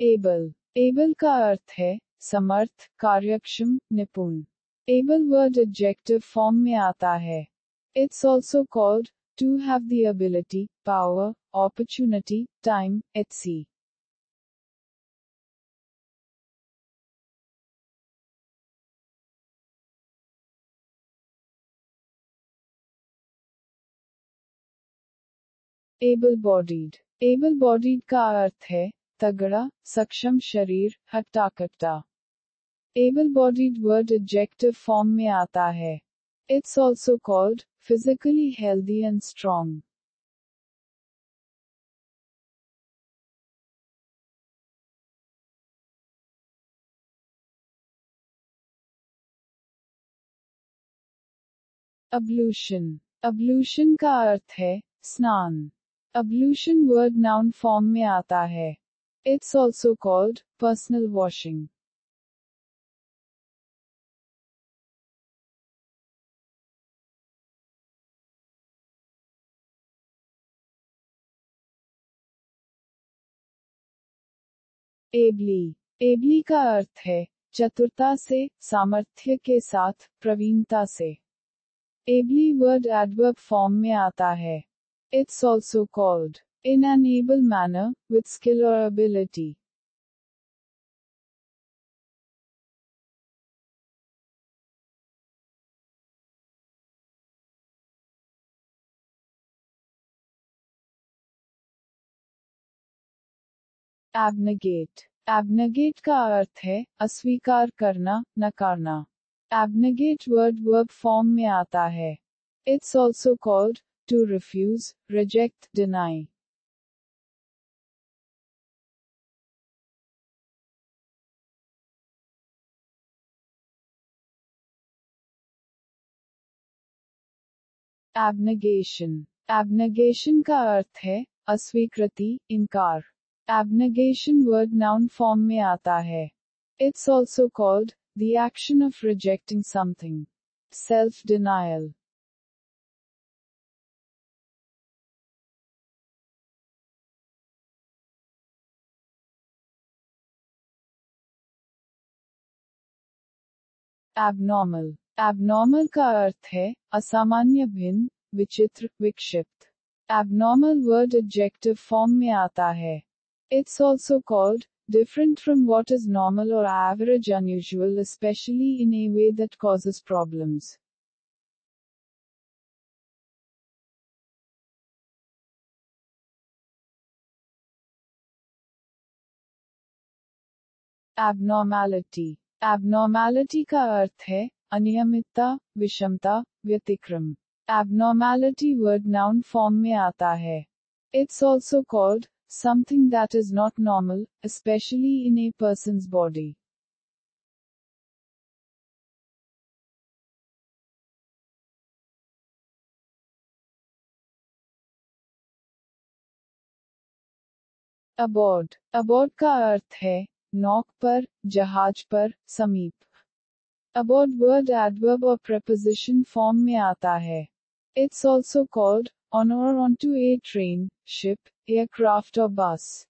Able able का अर्थ है, समर्थ, कार्यक्षम, निपुण. एबल वर्ड एडजेक्टिव फॉर्म में आता है. It's also called to have the ability power opportunity time etc. Able bodied able bodied का अर्थ है तगड़ा, सक्षम शरीर हट्टा कट्टा able bodied word adjective form में आता है। It's also called physically healthy and strong ablution ablution का अर्थ है स्नान। अब्लूशन वर्ड नाउन फॉर्म में आता है। It's also called personal washing ably ably का अर्थ है चतुरता से, सामर्थ्य के साथ, प्रवीणता से. एबली वर्ड एडवर्ब फॉर्म में आता है. It's also called in an able manner, with skill or ability. Abnegate Abnegate का अर्थ है अस्वीकार करना नकारना Abnegate word verb form में आता है It's also called to refuse, reject, deny. Abnegation abnegation का अर्थ है अस्वीकृति, इनकार. एबनेगेशन वर्ड नाउन फॉर्म में आता है. It's also called the action of rejecting something self denial abnormal. Abnormal का अर्थ है असामान्य भिन्न, विचित्र, विक्षिप्त। एबनॉर्मल वर्ड एब्जेक्टिव फॉर्म में आता है। It's also called different from what is normal और average unusual especially in a way that causes problem abnormality abnormality का अर्थ है अनियमितता, विषमता, व्यतिक्रम। एबनॉर्मैलिटी वर्ड नाउन फॉर्म में आता है। It's also called something that is not normal especially in a person body aboard aboard का अर्थ है, नौक पर, जहाज़ पर, समीप। अबॉर्ड वर्ड एडवर्ब और preposition फॉर्म में आता है। इट्स ऑल्सो कॉल्ड ऑन और onto a train ship aircraft और बस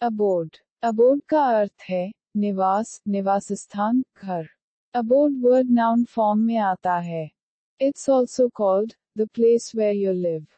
अबोर्ड अबोर्ड का अर्थ है निवास निवास स्थान घर। अबोर्ड वर्ड नाउन फॉर्म में आता है। It's also called the place where you live.